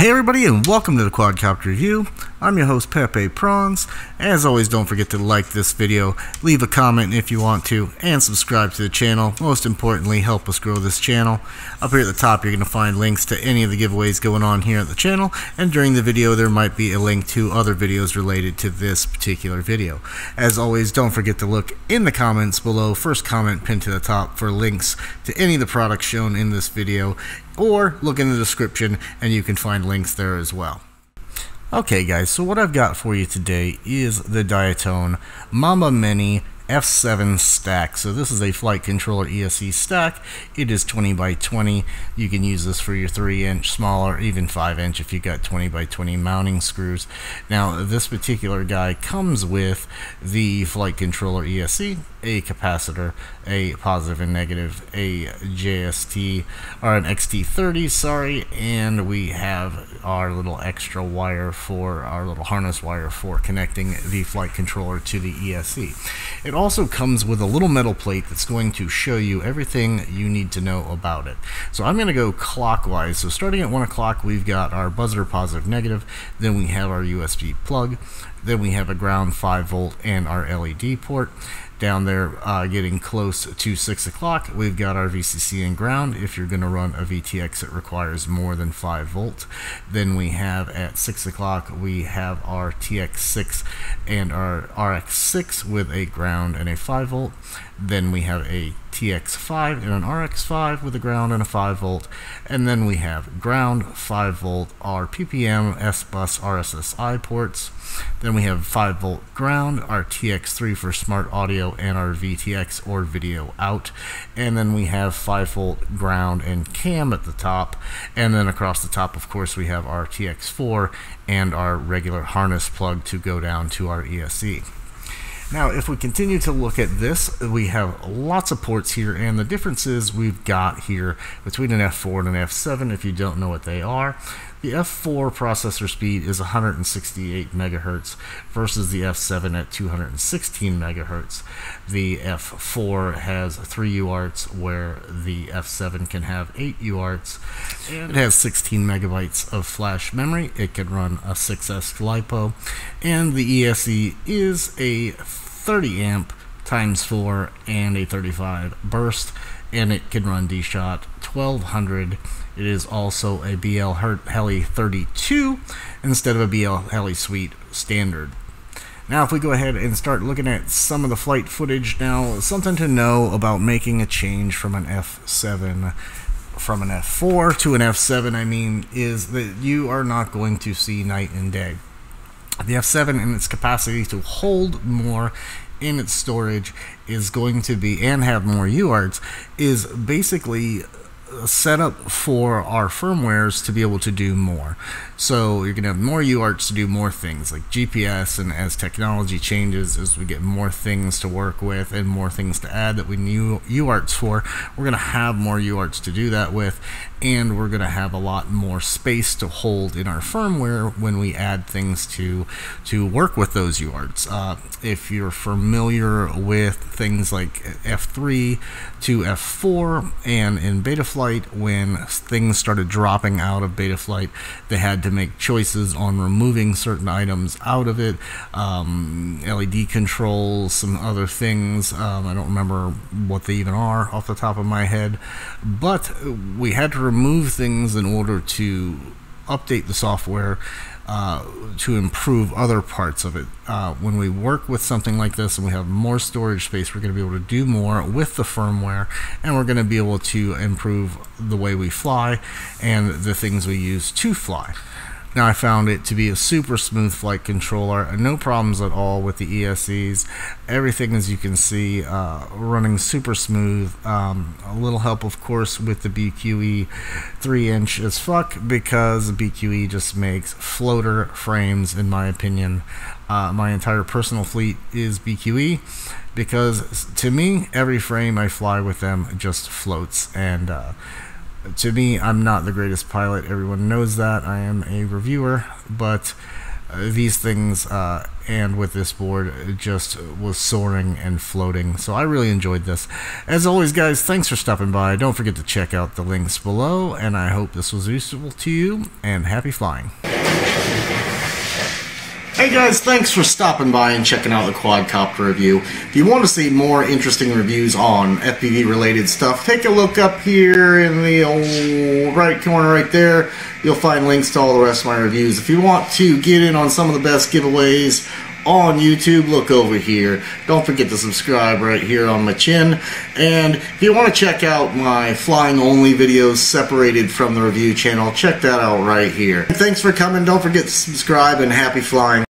Hey everybody and welcome to the Quadcopter Review. I'm your host Pepe Prawns. As always don't forget to like this video, leave a comment if you want to, and subscribe to the channel. Most importantly help us grow this channel. Up here at the top you're going to find links to any of the giveaways going on here at the channel and during the video there might be a link to other videos related to this particular video. As always don't forget to look in the comments below, first comment pinned to the top for links to any of the products shown in this video or look in the description and you can find links there as well. Okay guys, so what I've got for you today is the Diatone Mamba Mini F7 stack. So this is a flight controller ESC stack. It is 20 by 20. You can use this for your 3 inch, smaller, even 5 inch if you got 20 by 20 mounting screws. Now this particular guy comes with the flight controller ESC, a capacitor, a positive and negative, a JST, or an XT30, sorry, and we have our little extra wire for, our little harness wire for connecting the flight controller to the ESC. It also comes with a little metal plate that's going to show you everything you need to know about it. So I'm going to go clockwise. So starting at 1 o'clock, we've got our buzzer positive negative, then we have our USB plug, then we have a ground 5 volt and our LED port down there uh, getting close to 6 o'clock we've got our VCC and ground if you're going to run a VTX it requires more than 5 volt then we have at 6 o'clock we have our TX6 and our RX6 with a ground and a 5 volt then we have a TX5 and an RX5 with a ground and a 5 volt. And then we have ground, 5 volt, our PPM, S-Bus, RSSI ports. Then we have 5 volt ground, our TX3 for smart audio, and our VTX or video out. And then we have 5 volt ground and cam at the top. And then across the top, of course, we have our TX4 and our regular harness plug to go down to our ESC. Now, if we continue to look at this, we have lots of ports here, and the differences we've got here between an F4 and an F7, if you don't know what they are, the F4 processor speed is 168 megahertz versus the F7 at 216 megahertz. The F4 has 3 UARTs where the F7 can have 8 UARTs. And it has 16 megabytes of flash memory. It can run a 6S LiPo. And the ESC is a 30 amp times 4 and a 35 burst and it can run D-Shot 1200 it is also a BL Heli 32 instead of a BL Heli Suite standard. Now if we go ahead and start looking at some of the flight footage now something to know about making a change from an F7 from an F4 to an F7 I mean is that you are not going to see night and day. The F7 in its capacity to hold more in its storage is going to be and have more UARTs is basically set up for our firmwares to be able to do more. So you're going to have more UARTs to do more things like GPS and as technology changes, as we get more things to work with and more things to add that we need UARTs for, we're going to have more UARTs to do that with and we're going to have a lot more space to hold in our firmware when we add things to to work with those UARTs. Uh, if you're familiar with things like F3 to F4 and in Betaflight when things started dropping out of Betaflight they had to make choices on removing certain items out of it um, LED controls some other things um, I don't remember what they even are off the top of my head but we had to remove things in order to update the software uh, to improve other parts of it. Uh, when we work with something like this and we have more storage space, we're going to be able to do more with the firmware and we're going to be able to improve the way we fly and the things we use to fly. Now I found it to be a super smooth flight controller, and no problems at all with the ESCs. Everything, as you can see, uh, running super smooth. Um, a little help, of course, with the BQE 3 inch as fuck because BQE just makes floater frames, in my opinion. Uh, my entire personal fleet is BQE because to me, every frame I fly with them just floats and. Uh, to me, I'm not the greatest pilot. Everyone knows that. I am a reviewer, but uh, these things uh, and with this board it just was soaring and floating. So I really enjoyed this. As always, guys, thanks for stopping by. Don't forget to check out the links below, and I hope this was useful to you, and happy flying. Hey guys, thanks for stopping by and checking out the quadcopter review. If you want to see more interesting reviews on FPV related stuff, take a look up here in the old right corner right there. You'll find links to all the rest of my reviews. If you want to get in on some of the best giveaways on YouTube, look over here. Don't forget to subscribe right here on my chin. And if you want to check out my flying only videos separated from the review channel, check that out right here. Thanks for coming. Don't forget to subscribe and happy flying.